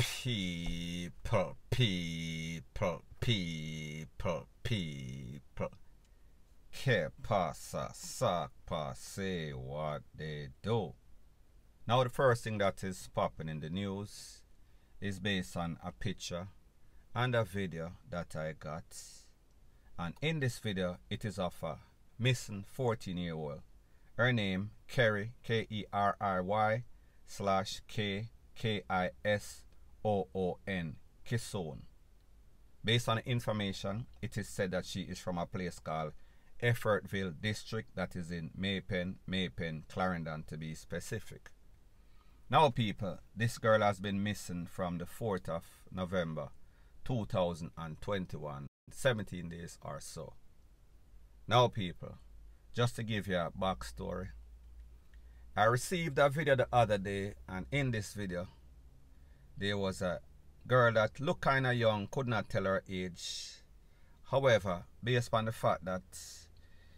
People, people, people, people. Que pasa, sac say what they do. Now, the first thing that is popping in the news is based on a picture and a video that I got. And in this video, it is of a missing 14 year old. Her name, Kerry, K E R R Y slash K K I S O O N, Kisoon. Based on information, it is said that she is from a place called Effortville District that is in May Pen, Maypen, Clarendon to be specific. Now, people, this girl has been missing from the 4th of November 2021, 17 days or so. Now, people, just to give you a backstory, I received a video the other day, and in this video, there was a girl that looked kind of young, could not tell her age. However, based on the fact that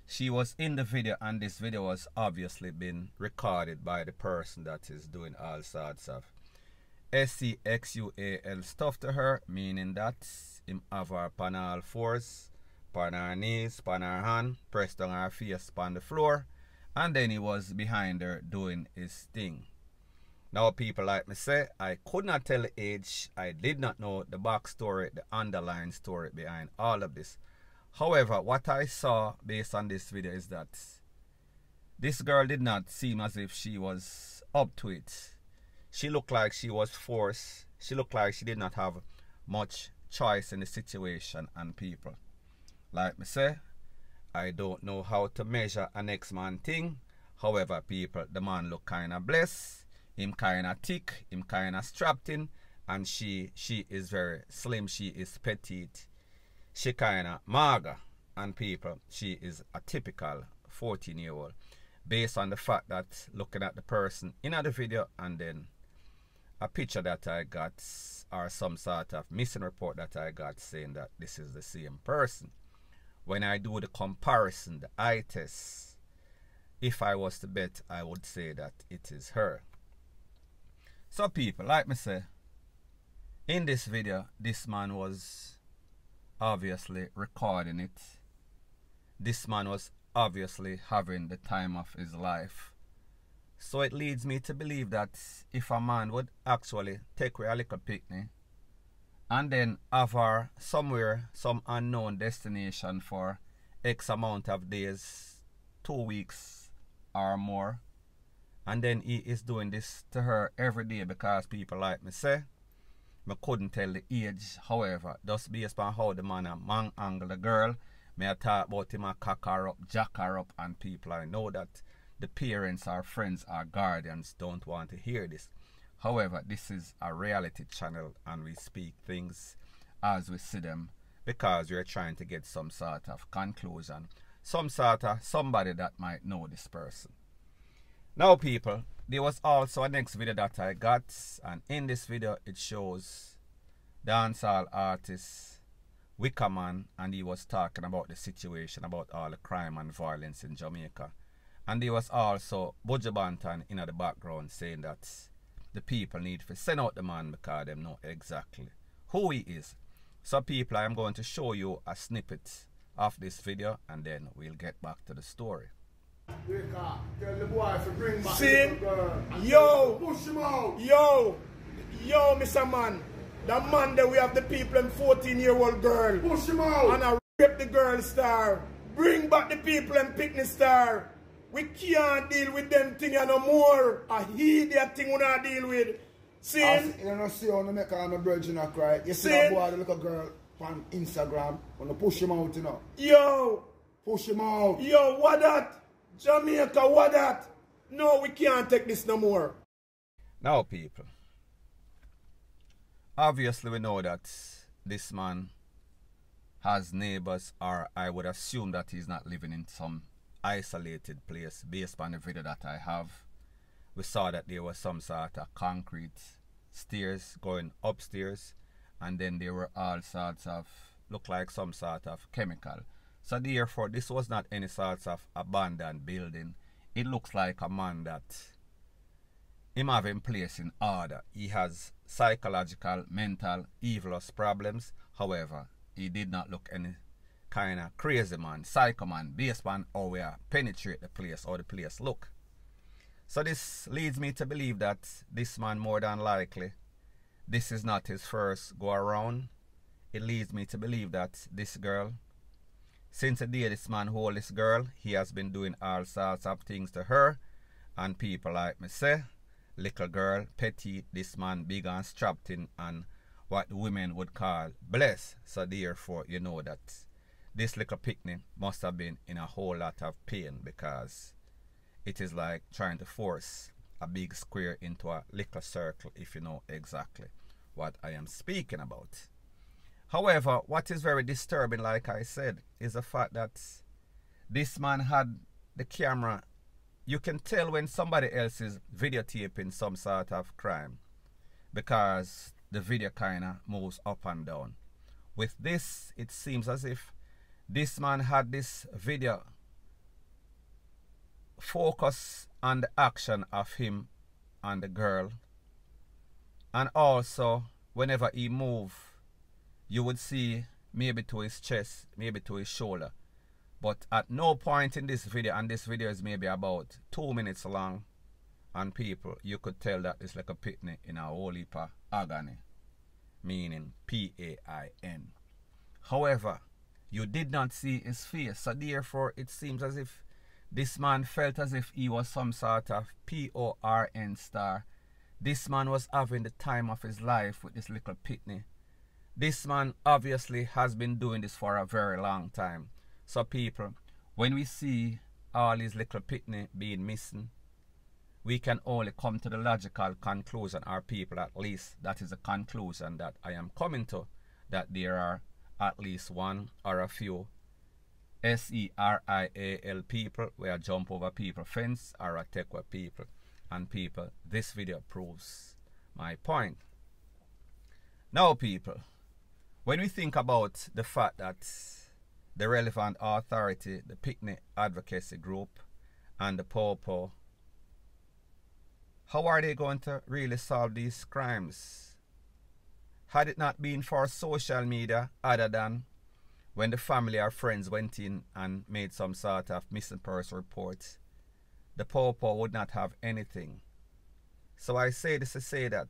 she was in the video and this video was obviously been recorded by the person that is doing all sorts of S-C-X-U-A-L stuff to her, meaning that him have her on all fours, on her knees, on her hand, pressed on her face on the floor, and then he was behind her doing his thing. Now, people like me say, I could not tell the age. I did not know the backstory, the underlying story behind all of this. However, what I saw based on this video is that this girl did not seem as if she was up to it. She looked like she was forced. She looked like she did not have much choice in the situation and people. Like me say, I don't know how to measure an next man thing. However, people, the man look kind of blessed him kind of thick, him of strapped in, and she she is very slim. She is petite. She kind of maga, and people, she is a typical 14 year old. Based on the fact that looking at the person in the video and then a picture that I got or some sort of missing report that I got saying that this is the same person. When I do the comparison, the eye test, if I was to bet, I would say that it is her. So people, like me say, in this video, this man was obviously recording it. This man was obviously having the time of his life. So it leads me to believe that if a man would actually take a little picnic and then have her somewhere, some unknown destination for X amount of days, two weeks or more, and then he is doing this to her every day because people like me say, I couldn't tell the age. However, just based on how the man a man angle the girl, may I talk about him a cock her up, jack her up, and people I know that the parents, our friends, our guardians don't want to hear this. However, this is a reality channel and we speak things as we see them because we're trying to get some sort of conclusion. Some sort of somebody that might know this person. Now people, there was also a next video that I got and in this video it shows dancehall artist Wickerman and he was talking about the situation about all the crime and violence in Jamaica. And there was also Buju Banton in the background saying that the people need to send out the man because they know exactly who he is. So people, I am going to show you a snippet of this video and then we'll get back to the story. See? Yo! Yo! Yo, Mr. Man. The man that we have the people and 14 year old girl. Push him out. And I rip the girl star. Bring back the people and picnic star. We can't deal with them thing no more. I hear that thing we not deal with. See? As, you don't see how to make my virgin cry. You see, See? that boy, the little girl on Instagram, when to push him out, you know. Yo! Push him out. Yo, what that? Jamaica, what that? No, we can't take this no more. Now, people, obviously we know that this man has neighbors, or I would assume that he's not living in some isolated place based on the video that I have. We saw that there was some sort of concrete stairs going upstairs, and then there were all sorts of look like some sort of chemical. So therefore, this was not any sort of abandoned building. It looks like a man that him having in place in order. He has psychological, mental, evilous problems. However, he did not look any kind of crazy man, psycho man, based on how we penetrate the place or the place look. So this leads me to believe that this man more than likely, this is not his first go around. It leads me to believe that this girl, since the day this man hold this girl, he has been doing all sorts of things to her and people like me say, little girl, petite, this man big and strapped in and what women would call blessed. So therefore, you know that this little picnic must have been in a whole lot of pain because it is like trying to force a big square into a little circle if you know exactly what I am speaking about. However, what is very disturbing, like I said, is the fact that this man had the camera. You can tell when somebody else is videotaping some sort of crime because the video kind of moves up and down. With this, it seems as if this man had this video focus on the action of him and the girl. And also, whenever he move, you would see maybe to his chest, maybe to his shoulder. But at no point in this video, and this video is maybe about two minutes long, and people, you could tell that it's like a picnic in a whole heap of agony, meaning P-A-I-N. However, you did not see his face, so therefore it seems as if this man felt as if he was some sort of P-O-R-N star. This man was having the time of his life with this little pitney. This man obviously has been doing this for a very long time. So people, when we see all these little pitney being missing, we can only come to the logical conclusion, our people at least, that is the conclusion that I am coming to, that there are at least one or a few S-E-R-I-A-L people, where jump over people fence, or a take with people and people. This video proves my point. Now people, when we think about the fact that the relevant authority, the Picnic Advocacy Group, and the POPO how are they going to really solve these crimes? Had it not been for social media, other than when the family or friends went in and made some sort of missing person report, the Popo would not have anything. So I say this to say that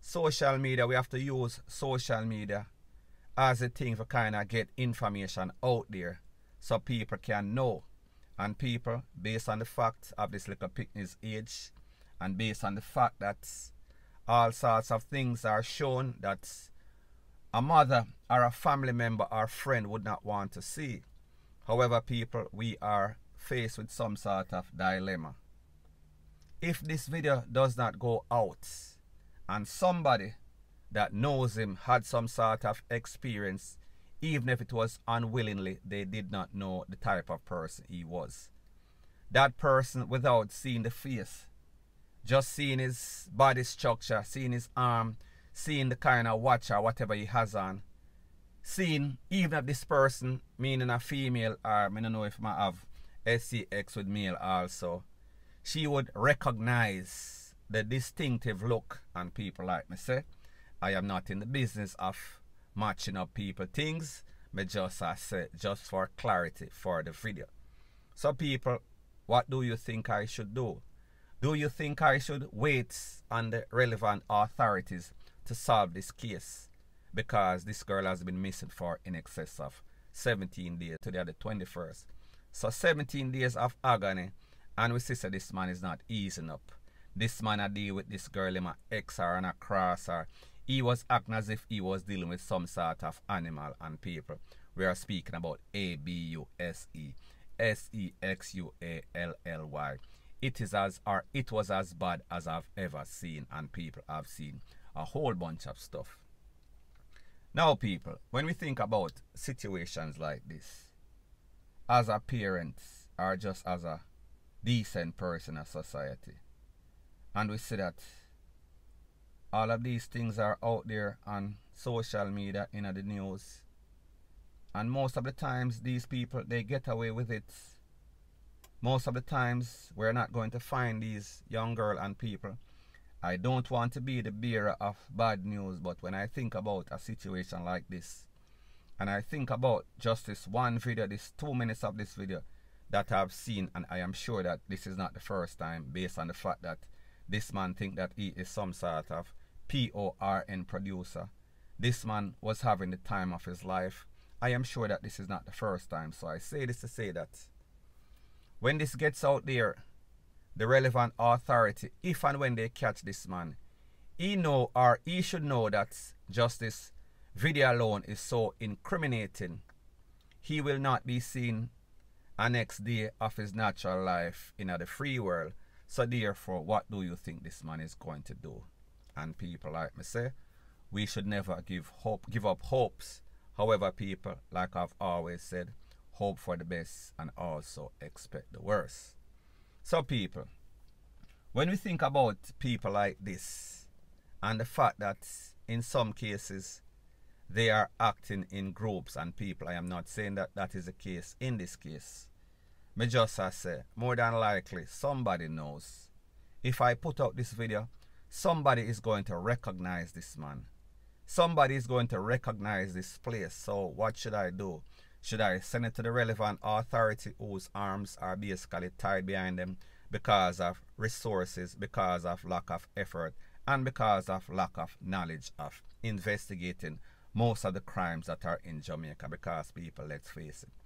social media, we have to use social media as a thing for kind of get information out there so people can know. And people, based on the fact of this little picnic's age, and based on the fact that all sorts of things are shown that a mother or a family member or friend would not want to see. However, people, we are faced with some sort of dilemma. If this video does not go out and somebody that knows him had some sort of experience, even if it was unwillingly, they did not know the type of person he was. That person, without seeing the face, just seeing his body structure, seeing his arm, seeing the kind of watch or whatever he has on, seeing even if this person, meaning a female, or I don't know if I have SCX with male also, she would recognize the distinctive look on people like me say. I am not in the business of matching up people things, but just I say just for clarity for the video. So people, what do you think I should do? Do you think I should wait on the relevant authorities to solve this case? Because this girl has been missing for in excess of 17 days. Today the 21st. So 17 days of agony. And we see that this man is not easing up. This man I deal with this girl in my ex or and a cross or he was acting as if he was dealing with some sort of animal and people. We are speaking about A-B-U-S-E S-E-X-U-A-L-L-Y it is as or it was as bad as I've ever seen and people have seen a whole bunch of stuff. Now people, when we think about situations like this, as a parent or just as a decent person in society, and we see that all of these things are out there on social media in the news. And most of the times these people they get away with it. Most of the times we're not going to find these young girl and people. I don't want to be the bearer of bad news, but when I think about a situation like this, and I think about just this one video, this two minutes of this video that I've seen, and I am sure that this is not the first time based on the fact that this man think that he is some sort of P-O-R-N producer. This man was having the time of his life. I am sure that this is not the first time, so I say this to say that when this gets out there, the relevant authority, if and when they catch this man, he know or he should know that justice video alone is so incriminating. He will not be seen a next day of his natural life in the free world. So therefore, what do you think this man is going to do? And people like me say, we should never give hope, give up hopes. However, people, like I've always said, hope for the best and also expect the worst. So people, when we think about people like this and the fact that in some cases they are acting in groups and people, I am not saying that that is the case in this case. Me just say, more than likely somebody knows. If I put out this video, somebody is going to recognize this man. Somebody is going to recognize this place. So what should I do? Should I send it to the relevant authority whose arms are basically tied behind them because of resources, because of lack of effort, and because of lack of knowledge of investigating most of the crimes that are in Jamaica? Because people, let's face it,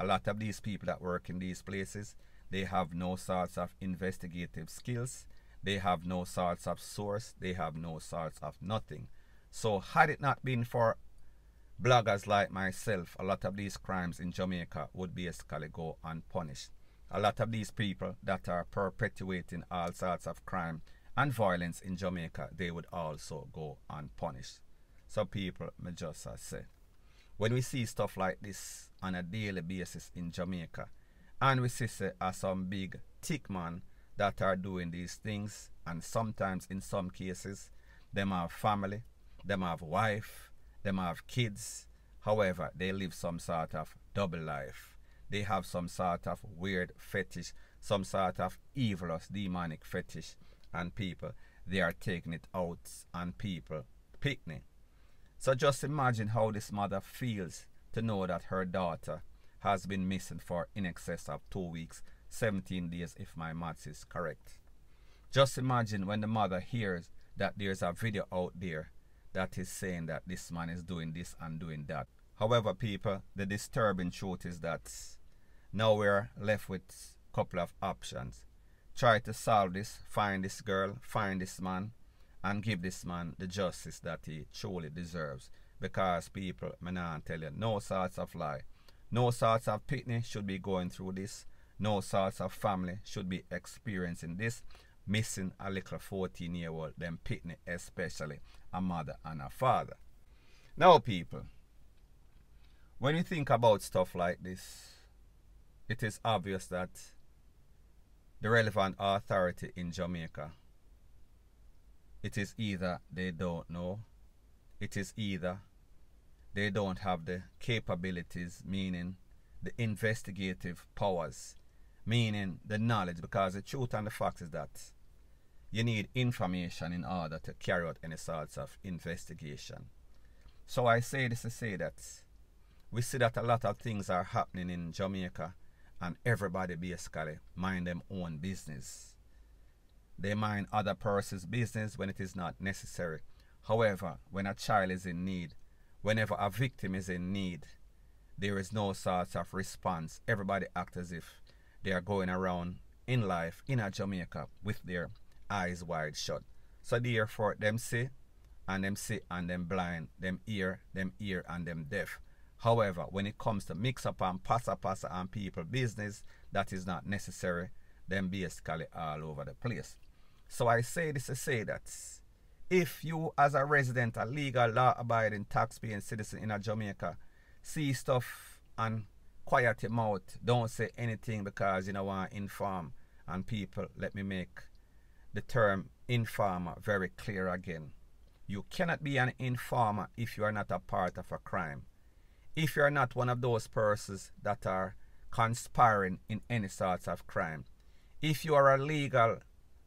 a lot of these people that work in these places, they have no sorts of investigative skills, they have no sorts of source, they have no sorts of nothing. So had it not been for bloggers like myself, a lot of these crimes in Jamaica would basically go unpunished. A lot of these people that are perpetuating all sorts of crime and violence in Jamaica, they would also go unpunished. So people, me just say, when we see stuff like this on a daily basis in Jamaica, and we see say, are some big tick man that are doing these things, and sometimes in some cases, them have family, them have wife, them have kids. However, they live some sort of double life. They have some sort of weird fetish, some sort of evilous demonic fetish, and people they are taking it out on people picnic. So just imagine how this mother feels to know that her daughter has been missing for in excess of two weeks, 17 days if my maths is correct. Just imagine when the mother hears that there's a video out there that is saying that this man is doing this and doing that. However, people, the disturbing truth is that now we're left with a couple of options. Try to solve this, find this girl, find this man, and give this man the justice that he truly deserves. Because people, may not tell you, no sorts of lie. No sorts of pitney should be going through this. No sorts of family should be experiencing this missing a little 14 year old, then pitney especially a mother and a father. Now, people, when you think about stuff like this, it is obvious that the relevant authority in Jamaica, it is either they don't know, it is either they don't have the capabilities, meaning the investigative powers, meaning the knowledge, because the truth and the fact is that you need information in order to carry out any sorts of investigation. So I say this to say that we see that a lot of things are happening in Jamaica and everybody basically mind them own business. They mind other person's business when it is not necessary. However, when a child is in need, whenever a victim is in need, there is no sort of response. Everybody acts as if they are going around in life in a Jamaica with their eyes wide shut. So therefore them see and them see and them blind, them ear, them ear and them deaf. However, when it comes to mix up and passa passa and people business, that is not necessary. Them basically all over the place. So I say this to say that if you as a resident, a legal law abiding tax-paying citizen in a Jamaica, see stuff and quiet your mouth, don't say anything because you know to inform and people let me make the term informer very clear again. You cannot be an informer if you are not a part of a crime. If you are not one of those persons that are conspiring in any sorts of crime. If you are a legal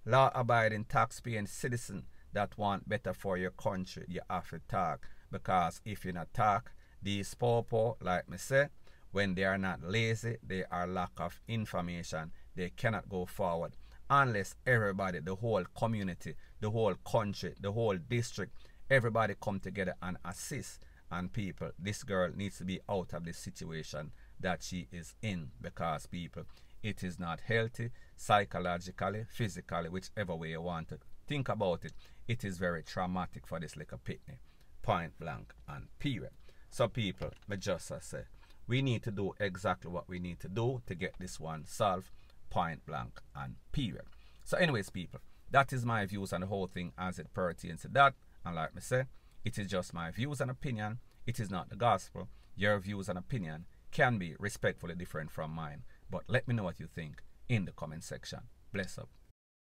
law abiding, tax paying citizen that want better for your country, you have to talk. Because if you not talk, these people, like me say, when they are not lazy, they are lack of information, they cannot go forward unless everybody, the whole community, the whole country, the whole district, everybody come together and assist and people. This girl needs to be out of this situation that she is in because people, it is not healthy psychologically, physically, whichever way you want to think about it. It is very traumatic for this little pitney, point blank and period. So people, me just uh, say, we need to do exactly what we need to do to get this one solved, point blank and period. So anyways, people, that is my views on the whole thing as it pertains to that. And like me say, it is just my views and opinion. It is not the gospel. Your views and opinion can be respectfully different from mine. But let me know what you think in the comment section. Bless up.